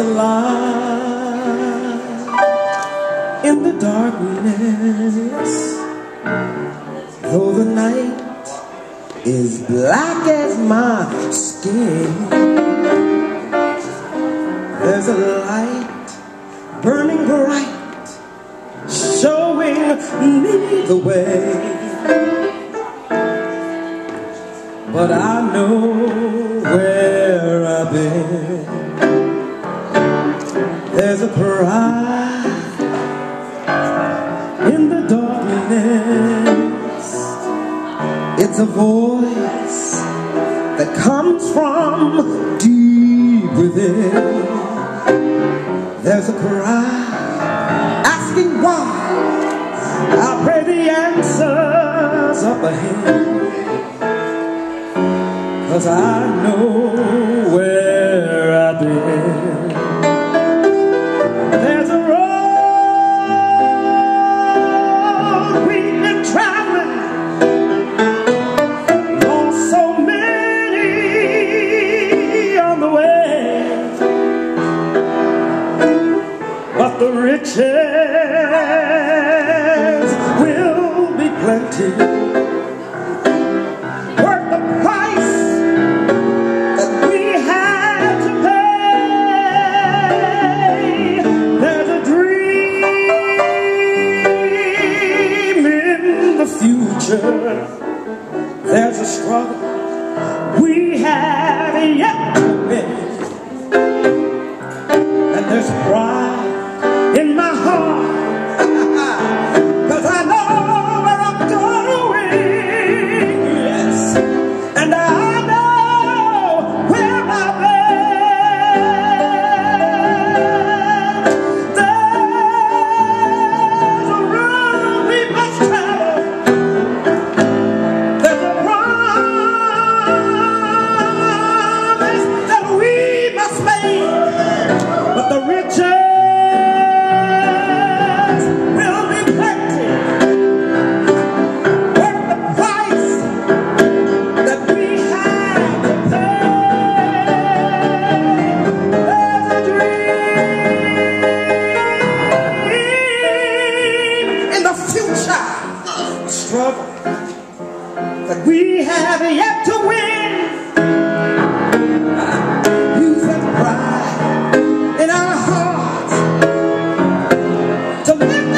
a light in the darkness. Though the night is black as my skin There's a light burning bright Showing me the way. But I know where I've been. There's a pride in the darkness. It's a voice that comes from deep within. There's a cry asking why. I pray the answers up ahead. Cause I know the riches will be plenty. Worth the price that we had to pay. There's a dream in the future. There's a struggle we have yet to make. And there's pride. We have yet to win. Use that pride in our hearts to live.